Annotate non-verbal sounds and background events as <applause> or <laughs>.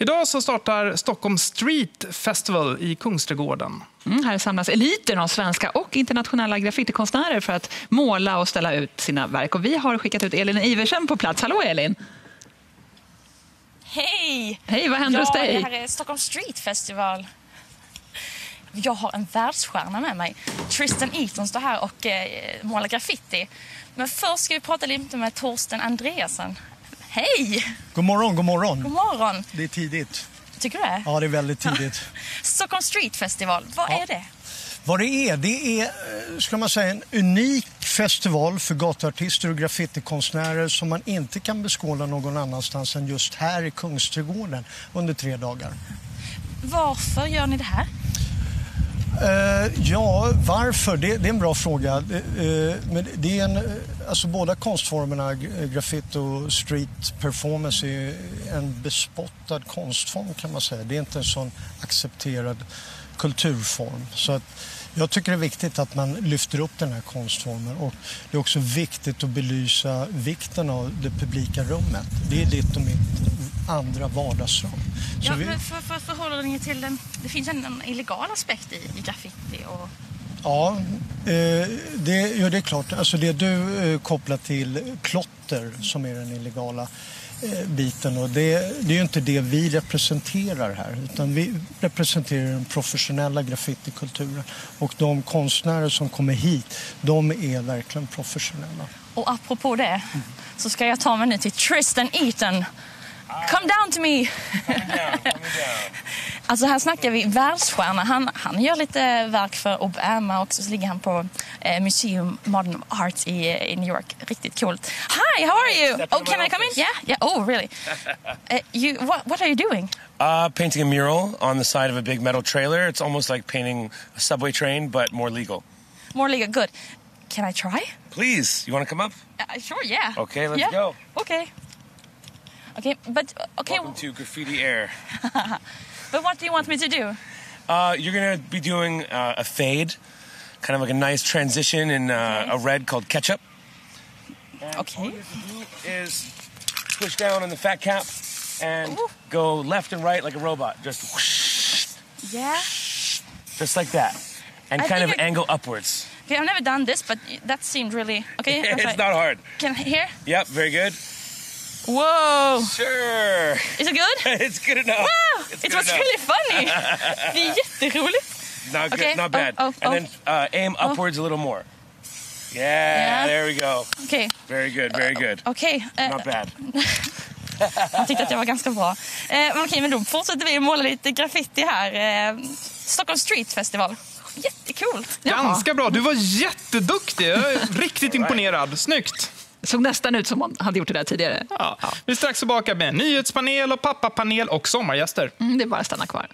Idag så startar Stockholm Street Festival i Kungsträdgården. Mm, här samlas eliten av svenska och internationella graffitikonstnärer för att måla och ställa ut sina verk. Och vi har skickat ut Elin Iversen på plats. Hallå Elin! Hej! Hej, vad händer ja, hos dig? Det här är Stockholm Street Festival. Jag har en världsstjärna med mig. Tristan Eaton står här och eh, målar graffiti. Men först ska vi prata lite med Torsten Andreasen. Hej! God morgon, god morgon. God morgon! Det är tidigt. Tycker du det? Ja, det är väldigt tidigt. Stockholm Street Festival, vad Ja. är det? Vad det är, det är eh, ska man säga, en unik festival för gatuartister och graffitikonstnärer som man inte kan beskåda någon annanstans än just här i Kungsträdgården under tre dagar. Varför gör ni det här? Eh, ja, varför? Det, det är en bra fråga. Eh, eh men det är en, eh, alltså båda konstformerna, graffiti och street performance, är en bespottad konstform kan man säga. Det är inte en sån accepterad kulturform. Så att jag tycker det är viktigt att man lyfter upp den här konstformen och det är också viktigt att belysa vikten av det publika rummet. Det är ditt och mitt andra vardagsrum. Så Ja, vi- men för, för, förhåller ni till den... Det finns en, illegal aspekt i, i graffiti och... Ja, eh, det, ja, det är klart. Alltså det du eh, kopplar till klotter som är den illegala eh, biten. Och det, det är ju inte det vi representerar här utan vi representerar den professionella graffitikulturen. Och de konstnärer som kommer hit, de är verkligen professionella. Och apropå det så ska jag ta mig nu till Tristan Eaton. Come down to me! alltså här snackar vi världsstjärna. Han, han gör lite verk för Obama och så ligger han på eh, Museum Modern Art i, i New York. Riktigt coolt. Hi, how are you? Oh, can I come in? Yeah, yeah. Oh, really? Uh, <laughs> you, what, what are you doing? Uh, painting a mural on the side of a big metal trailer. It's almost like painting a subway train, but more legal. More legal. Good. Can I try? Please, you want to come up? Uh, sure, yeah. Okay, let's yeah. go. Okay. Okay, but okay, Welcome to Graffiti Air. <laughs> but what do you want me to do? Uh, you're going to be doing uh, a fade, kind of like a nice transition in uh, Okay. a red called ketchup. Okay. Is push down on the fat cap and Ooh. go left and right like a robot. Just whoosh, Yeah. just like that. And I kind of I- angle upwards. Okay, I've never done this, but that seemed really okay. <laughs> It's not hard. Can I hear? Yep, very good. Whoa! Sure. Is it good? <laughs> it's good enough. Wow! It's It was enough. really funny. <laughs> Det är jätteroligt. Not good, Okay. not Oh, bad. oh, and oh. then uh, aim upwards a little more. Yeah, Yeah. there we go. Okej, Very good, very good. okej. eh, Not bad. <laughs> Han tyckte att jag var ganska bra. Eh, okej, men då fortsätter vi måla lite graffiti här. Eh, Stockholm Street Festival. Jättecoolt. Ganska bra. Du var jätteduktig. Jag är riktigt imponerad. Snyggt. Såg nästan ut som hon hade gjort det där tidigare. Ja. Vi är strax tillbaka med nyhetspanel och pappapanel och sommargäster. Mm, det är bara att stanna kvar.